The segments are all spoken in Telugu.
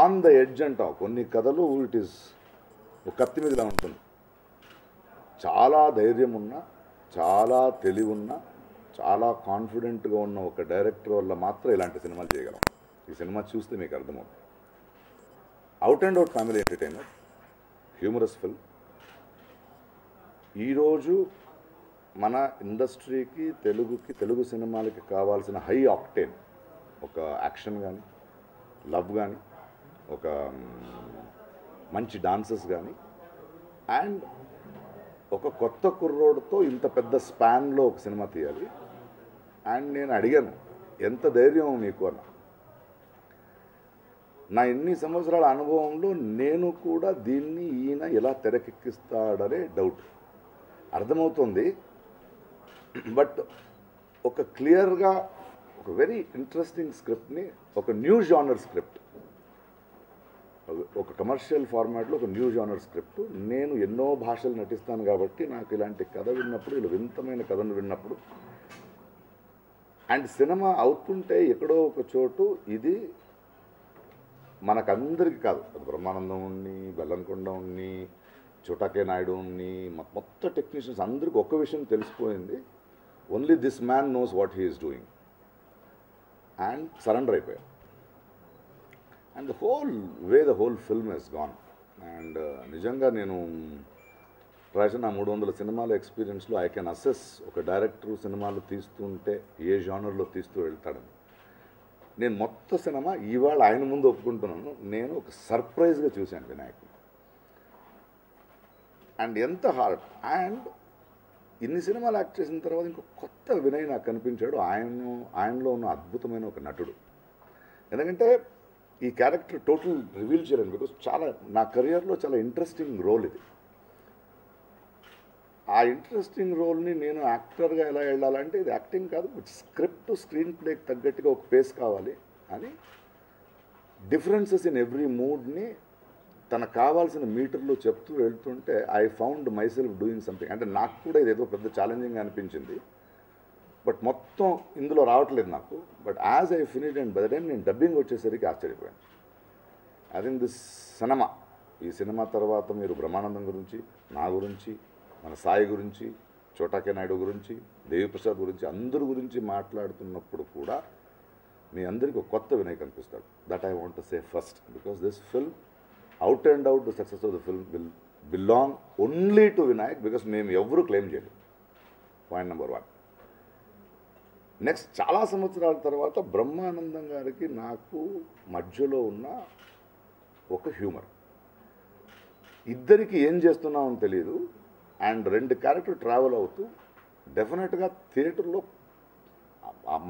ఆన్ ద ఎడ్జ్ అంటాం. కొన్ని కథలు ఇట్ ఈస్ ఒక కత్తి మీదలా ఉంటుంది. చాలా ధైర్యం ఉన్న చాలా తెలివి ఉన్న చాలా కాన్ఫిడెంట్గా ఉన్న ఒక డైరెక్టర్ వల్ల మాత్రం ఇలాంటి సినిమాలు చేయగలం. ఈ సినిమా చూస్తే మీకు అర్థమవుతుంది. Out and out family entertainer humorous film ఈరోజు మన ఇండస్ట్రీకి తెలుగుకి తెలుగు సినిమాలకి కావాల్సిన హై ఆక్టేన్ ఒక యాక్షన్ కానీ లవ్ కానీ ఒక మంచి డాన్సర్స్ కానీ అండ్ ఒక కొత్త కుర్రోడ్తో ఇంత పెద్ద స్పాన్లో ఒక సినిమా తీయాలి. అండ్ నేను అడిగాను ఎంత ధైర్యం మీకు అన్న. నా ఎన్ని సంవత్సరాల అనుభవంలో నేను కూడా దీన్ని ఈయన ఎలా తెరకెక్కిస్తాడనే డౌట్. అర్థమవుతుంది. బట్ ఒక క్లియర్గా ఒక వెరీ ఇంట్రెస్టింగ్ స్క్రిప్ట్ని ఒక న్యూ జానర్ స్క్రిప్ట్. ఒక కమర్షియల్ ఫార్మాట్లో ఒక న్యూ జానర్ స్క్రిప్ట్. నేను ఎన్నో భాషలు నటిస్తాను కాబట్టి నాకు ఇలాంటి కథ విన్నప్పుడు ఇలా వింతమైన కథను విన్నప్పుడు అండ్ సినిమా అవుతుంటే ఎక్కడో ఒక చోటు ఇది మనకందరికీ కాదు. అది బ్రహ్మానందం ఉన్ని బెల్లంకొండ ఉన్ని చోటాకే నాయుడు ఉన్ని మొత్తం టెక్నీషియన్స్ అందరికీ ఒక్క విషయం తెలిసిపోయింది. Only this man knows what he's doing and surrender అయిపోయారు and the whole way the whole film he's gone and నిజంగా నేను రాసిన నా మూడు వందల సినిమాల ఎక్స్పీరియన్స్లో ఐ కెన్ అసెస్ ఒక డైరెక్టర్ సినిమాలు తీస్తుంటే ఏ జానర్లో తీస్తూ వెళ్తాడని. నేను మొత్తం సినిమా ఇవాళ ఆయన ముందు ఒప్పుకుంటున్నాను. నేను ఒక సర్ప్రైజ్గా చూశాను వినాయకుడు అండ్ ఎంత హార్ట్ అండ్ ఇన్ని సినిమాలు యాక్ట్ చేసిన తర్వాత ఇంకో కొత్త వినయ్ నాకు కనిపించాడు. ఆయన ఆయనలో ఉన్న అద్భుతమైన ఒక నటుడు. ఎందుకంటే ఈ క్యారెక్టర్ టోటల్ రివీల్ చేయలేను బికాస్ చాలా నా కెరియర్లో చాలా ఇంట్రెస్టింగ్ రోల్ ఇది. ఆ ఇంట్రెస్టింగ్ రోల్ని నేను యాక్టర్గా ఎలా వెళ్ళాలంటే ఇది యాక్టింగ్ కాదు స్క్రిప్ట్ స్క్రీన్ ప్లేకి తగ్గట్టుగా ఒక పేస్ కావాలి. అని డిఫరెన్సెస్ ఇన్ ఎవ్రీ మూడ్ని తనకు కావాల్సిన మీటర్లో చెప్తూ వెళ్తుంటే I found myself doing something అంటే నాకు కూడా ఇదేదో పెద్ద ఛాలెంజింగ్ అనిపించింది. బట్ మొత్తం ఇందులో రావట్లేదు నాకు. But as I finish and by time నేను డబ్బింగ్ వచ్చేసరికి ఆశ్చర్యపోయాను. ఐ థింక్ దిస్ సినిమా ఈ సినిమా తర్వాత మీరు బ్రహ్మానందం గురించి నా గురించి మన సాయి గురించి చోటాకే నాయుడు గురించి దేవిప్రసాద్ గురించి అందరి గురించి మాట్లాడుతున్నప్పుడు కూడా మీ అందరికీ ఒక కొత్త వినయ్ కనిపిస్తాడు. That I want say first because this film out and out the success of the film will belong only to Vinayak because మేము ఎవరు క్లెయిమ్ చేయలేదు. పాయింట్ నెంబర్ వన్ నెక్స్ట్ చాలా సంవత్సరాల తర్వాత బ్రహ్మానందం గారికి నాకు మధ్యలో ఉన్న ఒక హ్యూమర్. ఇద్దరికి ఏం చేస్తున్నామని తెలియదు అండ్ రెండు క్యారెక్టర్ ట్రావెల్ అవుతూ డెఫినెట్గా థియేటర్లో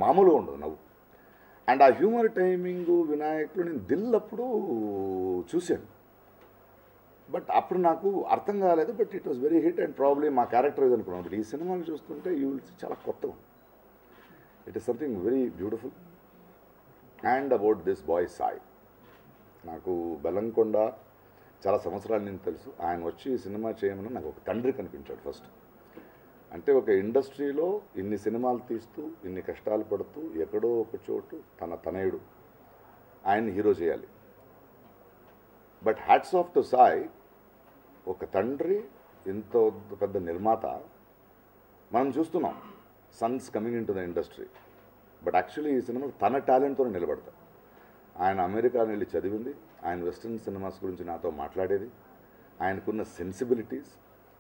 మామూలు ఉండదు నవ్వు. అండ్ ఆ హ్యూమర్ టైమింగ్ వినాయకుడు నేను దిల్లప్పుడు చూశాను. బట్ అప్పుడు నాకు అర్థం కాలేదు. But it was very hit and probably మా క్యారెక్టర్ ఇది అనుకున్నాను బట్ ఈ సినిమాని చూస్తుంటే యూ విల్ చాలా కొత్తగా ఉంది. It is something very beautiful and about this boy Sai నాకు బెల్లంకొండ చాలా సంవత్సరాల నుంచి తెలుసు. ఆయన వచ్చి సినిమా చేయమని నాకు ఒక తండ్రి కనిపించాడు ఫస్ట్ అంటే ఒక ఇండస్ట్రీలో ఇన్ని సినిమాలు తీస్తూ ఇన్ని కష్టాలు పడుతూ ఎక్కడో ఒక చోటు తన తనయుడు. ఆయన్ని హీరో చేయాలి. But hats off to Sai ఒక తండ్రి ఇంత పెద్ద నిర్మాత. మనం చూస్తున్నాం. Sons coming in to the industry. But actually ఈ సినిమా తన టాలెంట్తో నిలబడతాడు ఆయన అమెరికా వెళ్ళి చదివింది. ఆయన వెస్ట్రన్ సినిమాస్ గురించి నాతో మాట్లాడేది. ఆయనకున్న సెన్సిబిలిటీస్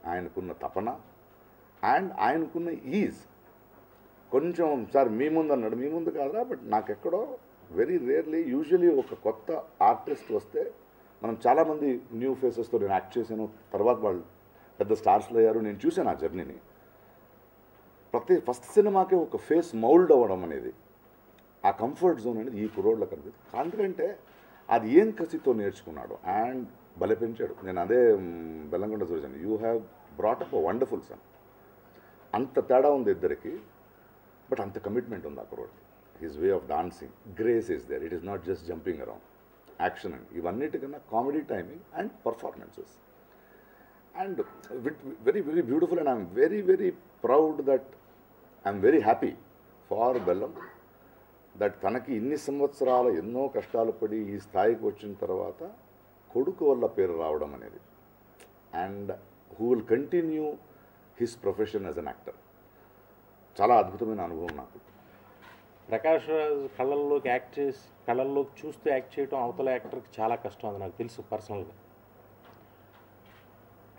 ఆయనకున్న తపన అండ్ ఆయనకున్న ఈజ్. కొంచెం సార్ మీ ముందు అన్నాడు. మీ ముందు కాదురా బట్ నాకెక్కడో వెరీ రేర్లీ యూజువలీ ఒక కొత్త ఆర్టిస్ట్ వస్తే మనం చాలామంది న్యూ ఫేసెస్తో నేను యాక్ట్ చేశాను. తర్వాత వాళ్ళు పెద్ద స్టార్స్లో అయ్యారు. నేను చూశాను ఆ జర్నీని. ప్రతి ఫస్ట్ సినిమాకి ఒక ఫేస్ మౌల్డ్ అవ్వడం అనేది ఆ కంఫర్ట్ జోన్ అనేది ఈ కురోడ్లో కనిపిస్తుంది ఎందుకంటే అది ఏం కసితో నేర్చుకున్నాడు అండ్ బలే పెంచాడు. నేను అదే బెల్లంగొండ బెల్లంకొండ చూశాను. You have brought up wonderful son. అంత తేడా ఉంది ఇద్దరికి బట్ అంత కమిట్మెంట్ ఉంది ఆ కురోడ్కి his way of dancing grace is there. It is not just jumping around. Action and ఇవన్నిటికన్నా comedy timing and performances. And wit very very beautiful and I'm very very proud that I'm very happy for Bellam that తనకి ఇన్ని సంవత్సరాలు ఎన్నో కష్టాలు పడి ఈ స్థాయికి వచ్చిన తర్వాత కొడుకు వల్ల పేరు రావడం అనేది. And who will continue his profession as an actor. చాలా అద్భుతమైన అనుభవం నాకు. ప్రకాష్ రాజ్ యాక్ట్ చేసి కళల్లోకి చూస్తూ యాక్ట్ చేయడం అవతల యాక్టర్కి చాలా కష్టం అది నాకు తెలుసు పర్సనల్గా.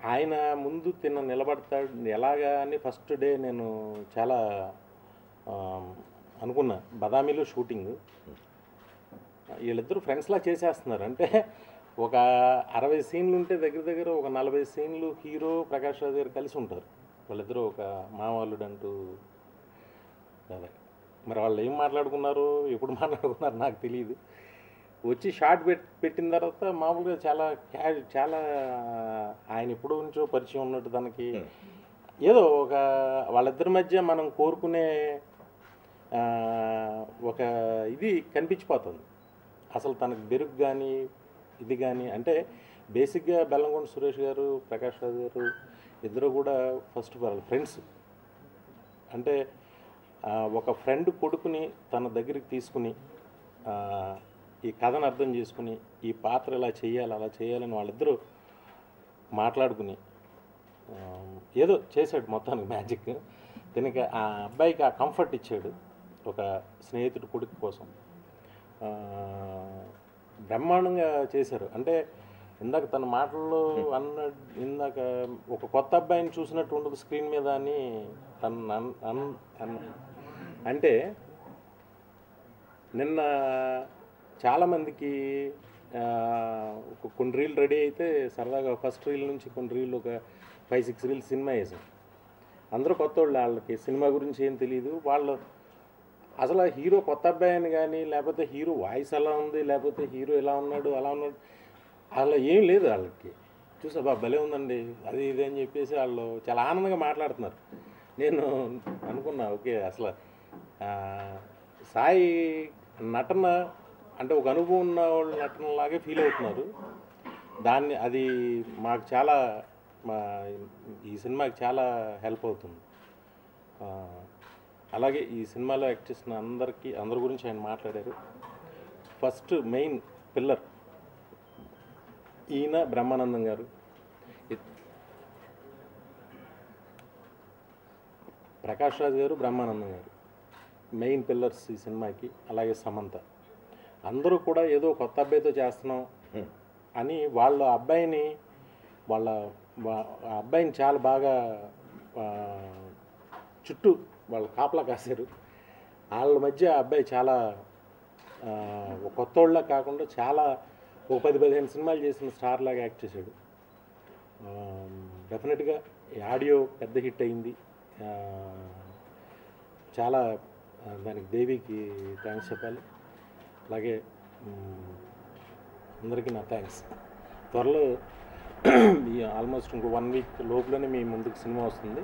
ఆయన ముందు తిన్న నిలబడతాడు ఎలాగా అని ఫస్ట్ డే నేను చాలా అనుకున్నా. బదామీలో షూటింగ్. వీళ్ళిద్దరూ ఫ్రెండ్స్లా చేసేస్తున్నారు. అంటే ఒక అరవై సీన్లు ఉంటే దగ్గర దగ్గర ఒక నలభై సీన్లు హీరో ప్రకాష్ రాజ్ గారు కలిసి ఉంటారు. వాళ్ళిద్దరూ ఒక మామూలుడు అంటూ అదే. మరి వాళ్ళు ఏం మాట్లాడుకున్నారు? ఎప్పుడు మాట్లాడుకున్నారు? నాకు తెలియదు వచ్చి షార్ట్ పెట్ పెట్టిన తర్వాత మామూలుగా చాలా క్యా చాలా ఆయన ఎప్పుడో నుంచో పరిచయం ఉన్నట్టు తనకి ఏదో ఒక వాళ్ళిద్దరి మధ్య మనం కోరుకునే ఒక ఇది కనిపించిపోతుంది. అసలు తనకు బెరుగు కానీ ఇది కానీ అంటే బేసిక్గా బెల్లంకొండ సురేష్ గారు ప్రకాష్ రాజు గారు ఇద్దరు కూడా ఫస్ట్ వాళ్ళ ఫ్రెండ్స్. అంటే ఒక ఫ్రెండ్ కొడుకుని తన దగ్గరికి తీసుకుని ఈ కథను అర్థం చేసుకుని ఈ పాత్ర ఇలా చేయాలి అలా చేయాలని వాళ్ళిద్దరూ మాట్లాడుకుని ఏదో చేశాడు మొత్తానికి మ్యాజిక్. దీనికి ఆ అబ్బాయికి ఆ కంఫర్ట్ ఇచ్చాడు ఒక స్నేహితుడు కొడుకు కోసం. బ్రహ్మాండంగా చేశారు. అంటే ఇందాక తన మాటల్లో అన్న ఇందాక ఒక కొత్త అబ్బాయిని చూసినట్టు ఉండదు స్క్రీన్ మీద అని తన అన్- అంటే నిన్న చాలామందికి కొన్ని రీల్ రెడీ అయితే సరదాగా ఫస్ట్ రీల్ నుంచి కొన్ని రీల్ ఒక ఫైవ్ సిక్స్ రీల్స్ సినిమా వేసాం. అందరూ కొత్త వాళ్ళు వాళ్ళకి సినిమా గురించి ఏం తెలియదు వాళ్ళు అసలు ఆ హీరో కొత్త అబ్బాయి అని కానీ లేకపోతే హీరో వాయిస్ ఎలా ఉంది లేకపోతే హీరో ఎలా ఉన్నాడు అలా ఉన్నాడు అలా ఏం లేదు వాళ్ళకి. చూసా బా భలే ఉందండి అది ఇది అని చెప్పేసి వాళ్ళు చాలా ఆనందంగా మాట్లాడుతున్నారు. నేను అనుకున్నా ఓకే అసలు సాయి నటన అంటే ఒక అనుభవం ఉన్న వాళ్ళ నటనలాగే ఫీల్ అవుతున్నారు. దాన్ని అది మాకు చాలా మా ఈ సినిమాకి చాలా హెల్ప్ అవుతుంది. అలాగే ఈ సినిమాలో యాక్ట్ చేసిన అందరికీ అందరి గురించి ఆయన మాట్లాడారు. ఫస్ట్ మెయిన్ పిల్లర్ ఈయన బ్రహ్మానందం గారు. ప్రకాష్ రాజ్ గారు బ్రహ్మానందం గారు. మెయిన్ పిల్లర్స్ ఈ సినిమాకి అలాగే సమంత. అందరూ కూడా ఏదో కొత్త అబ్బాయితో చేస్తున్నాం అని వాళ్ళ అబ్బాయిని వాళ్ళ అబ్బాయిని చాలా బాగా చుట్టూ వాళ్ళు కాపలా కాశారు. వాళ్ళ మధ్య అబ్బాయి చాలా ఆ, ఒక కొత్త వాళ్ళ కాకుండా చాలా ఒక పది పదిహేను సినిమాలు చేసిన స్టార్ లాగా యాక్ట్ చేశాడు. డెఫినెట్గా ఈ ఆడియో పెద్ద హిట్ అయింది. చాలా దానికి దేవికి థ్యాంక్స్ చెప్పాలి. అలాగే అందరికీ నా థ్యాంక్స్ త్వరలో ఈ ఆల్మోస్ట్ ఇంకో వన్ వీక్ లోపలనే మీ ముందుకు సినిమా వస్తుంది.